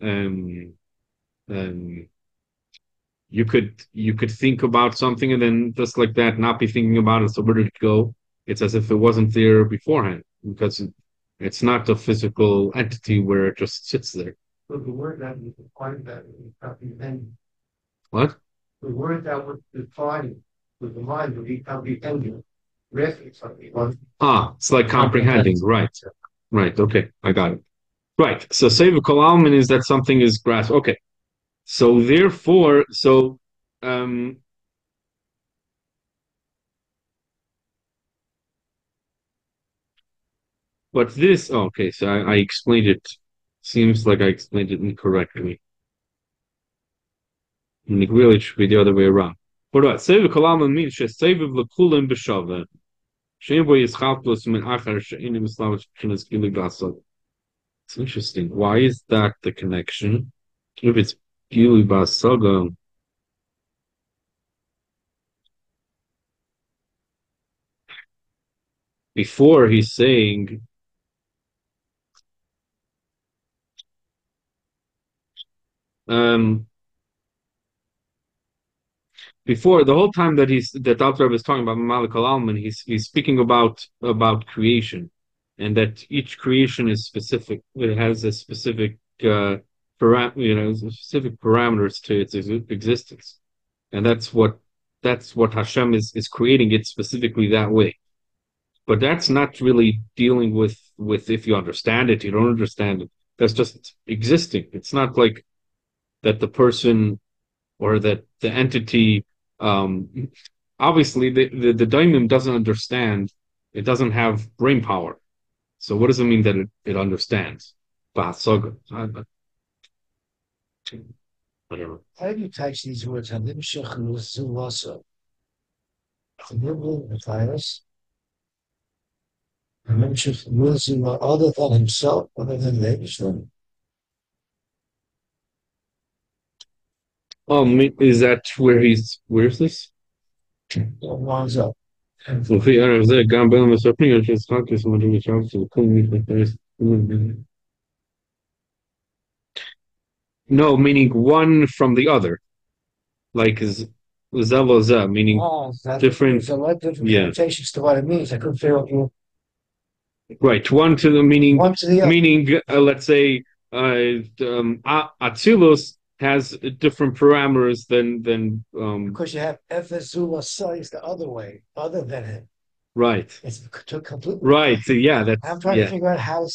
um um. You could you could think about something and then just like that, not be thinking about it. So where did it go? It's as if it wasn't there beforehand because it's not a physical entity where it just sits there. so the word that we define that we comprehend, What? the word that would define with the mind would be comprehending. Rest is something. One. Ah, it's like comprehending, right? Right. Okay, I got it. Right. So save kolalman is that something is grasped. Okay. So therefore, so um but this oh, okay, so I, I explained it. Seems like I explained it incorrectly. And it really should be the other way around. What save kolalman means just save lekulim b'shaveh. Shein bo yischaltos min achar she'inim islamish shenis gilig. It's interesting. Why is that the connection? If it's Gili Basaga, before he's saying um before the whole time that he's that Alter Rebbe is talking about Malik al Alman, he's he's speaking about about creation and that each creation is specific. It has a specific uh you know specific parameters to its ex- existence. And that's what that's what Hashem is is creating it specifically that way. But that's not really dealing with with if you understand it, you don't understand it. That's just existing. It's not like that the person or that the entity um obviously the the, the daimon doesn't understand it doesn't have brain power so what does it mean that it, it understands Bahasaga I- I- whatever How do you touch these words? Halimshach Zulasa. Nibble, Matthias. Halimshach Zulasa, other than himself, other than Leibishter. oh me- is that where he's where's this Winds up. وفي أنا زي كان بين المسافرين عشان ساعات اسمه اللي مش no, meaning one from the other. Like is Zeh meaning Oh, that's different- There's a lot of different yeah. connotations to what it means. I couldn't figure out you right one to the meaning one to the other. meaning uh, let's say uh, um, Atzilus has different parameters than than um, Because you have Efezula size the other way, other than it. right It's completely. right so yeah that I'm trying yeah. to figure out how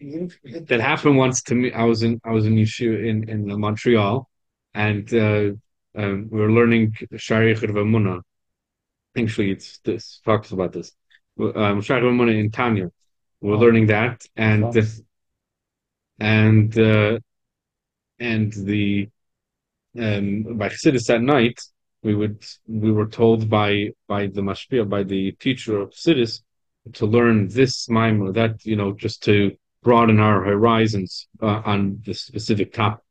to. s- You, you- that happened once to me. I was in I was in Yeshiva in in Montreal, and uh, um, we were learning Shari Vamuna. Actually, it's this talks about this. Um, Shari Vamuna in Tanya. We're Oh. learning that, and Oh. this, and uh, and the um by Chassidus at night we would we were told by by the mashpia by the teacher of Chassidus to learn this mime or that you know just to broaden our horizons uh, on the specific topic.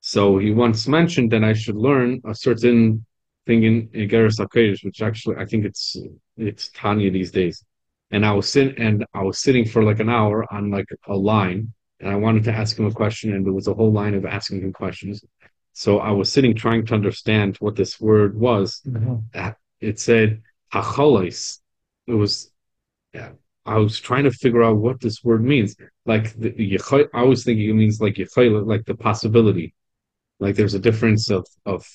So he once mentioned that I should learn a certain thing in, in Geras HaKodesh, which actually I think it's it's Tanya these days. And I was sitting and I was sitting for like an hour on like a line, and I wanted to ask him a question, and there was a whole line of asking him questions. So I was sitting trying to understand what this word was. Mhm. It said hacholis. It was yeah. I was trying to figure out what this word means. Like the, I was thinking it means like like the possibility. Like there's a difference of of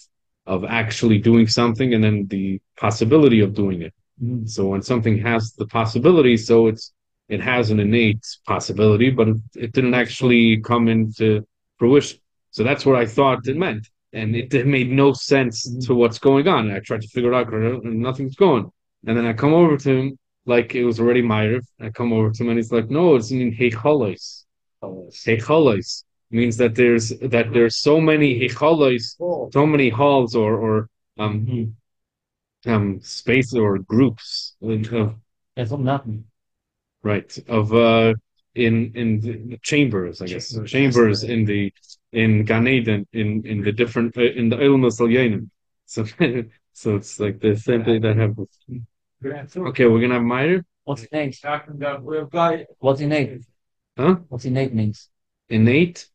of actually doing something and then the possibility of doing it. Mhm. So when something has the possibility, so it's it has an innate possibility, but it, it didn't actually come into fruition. So that's what I thought it meant, and it, it made no sense to what's going on. I tried to figure it out, and nothing's going. And then I come over to him, like it was already Ma'ariv. I come over to him, and he's like, "No, it's in Heicholos. Heicholos means that there's that there's so many Heicholos, Oh, so many halls or or um Mhm. um space or groups of That's right of uh in in the chambers i guess Chambers, chambers in the in Gan Eden in in the different uh, in the Salyanim. so so it's like the same thing that happens okay we're gonna have Meyer What's innate? We've got What's innate? huh What's innate means? innate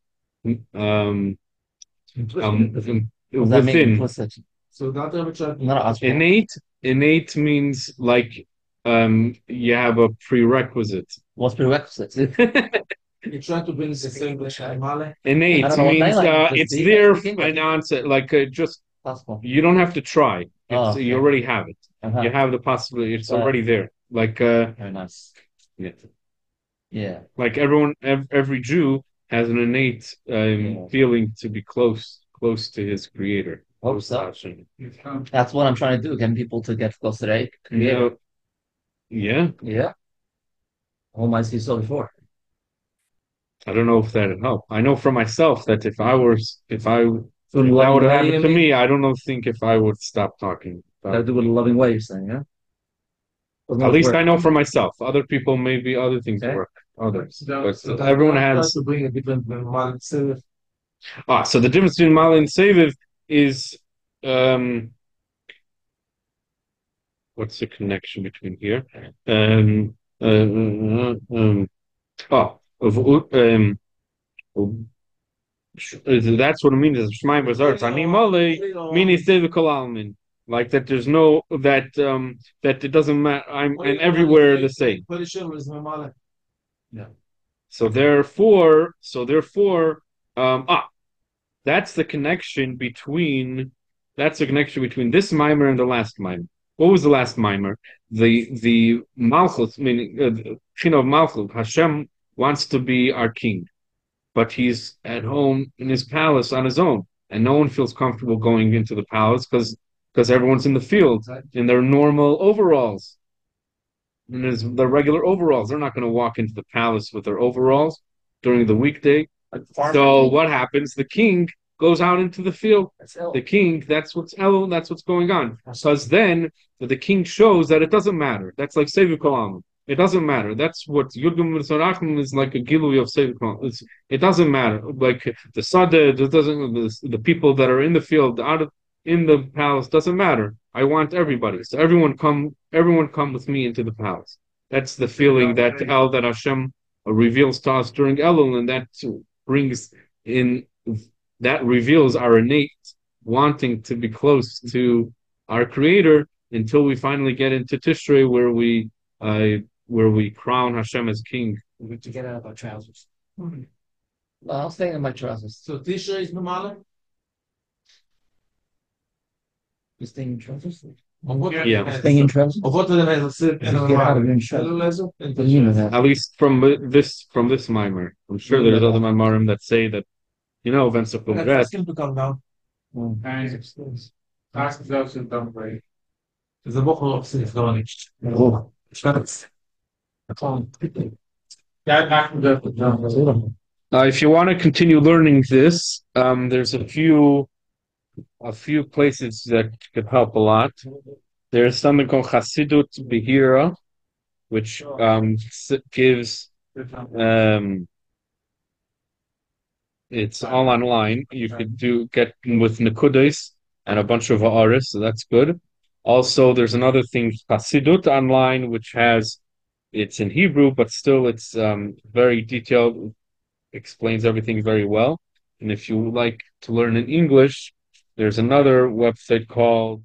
um um What that mean? within so not every child. Not us. innate innate means like um you have a prerequisite What's prerequisite? You're trying to bring the same with Male. innate I don't know what means like. uh, it's the- there speak English? like uh, just Possible. you don't have to try Oh, okay. you already have it Uh-huh. you have the possibility it's Uh, already there like uh Very nice. yeah. Yeah. like everyone ev- every jew has an innate um, Yeah. feeling to be close close to his creator Hope so. That's what I'm trying to do. Getting people to get close to their creator. yeah Yeah. Who might see so before? i don't know if that'd help i know for myself that if i was if i So if that would loving have happened to me i don't know think if i would stop talking Gotta do it in a loving way, you're saying, yeah? at least i know for myself other people maybe other things Okay. work others So that- but so that- everyone has to a different Male. So Ah, so the difference between Mala and Seviv is um what's the connection between here? Um uh, uh, um oh um that's what it means is Shemaim Bazar Ani Male meaning Seviv Kol Almin. Like that there's no that um that it doesn't matter I'm and everywhere the same. Pretty sure it's Male. So therefore, so therefore, um, ah, that's the connection between that's the connection between this mimer and the last mimer. What was the last mimer? The the Malchus, meaning uh, the king of Malchus. Hashem wants to be our king, but he's at home in his palace on his own, and no one feels comfortable going into the palace because because everyone's in the field in their normal overalls. And there's the regular overalls. They're not going to walk into the palace with their overalls during the weekday. So what happens? The king goes out into the field. The king, that's what's Elul, that's what's going on. Because then the king shows that it doesn't matter. That's like Sevi Kolam. It doesn't matter. That's what Yudgum Sarachim is like a gilui of Sevi Kolam. It doesn't matter. Like the Sadeh, it doesn't the, the people that are in the field, out of in the palace doesn't matter. I want everybody. So everyone come everyone come with me into the palace. That's the feeling that El that Hashem reveals to us during Elul, and that brings in that reveals our innate wanting to be close to our creator until we finally get into Tishrei where we uh where we crown Hashem as king. We have to get out of our trousers. Well, I'll stay in my trousers. So Tishrei is Mamala? You staying in trousers? Yeah. Staying in trousers? Of wat er met zit Get out of your trousers. But you know that. At least from this from this mimer. I'm sure there's other mimarim that say that you know events of Let's ask him to come down. Ask those in don't break. Ze mogen op zich gewoon niet. Oh. Ja, maak. Uh, if you want to continue learning this, um, there's a few a few places that could help a lot. There's something called Chassidus Behira, which um, gives um, it's all online. You could do get with Nikudes and a bunch of artists, so that's good. Also, there's another thing, Chassidus online, which has it's in Hebrew, but still it's um, very detailed, explains everything very well. And if you would like to learn in English, there's another website called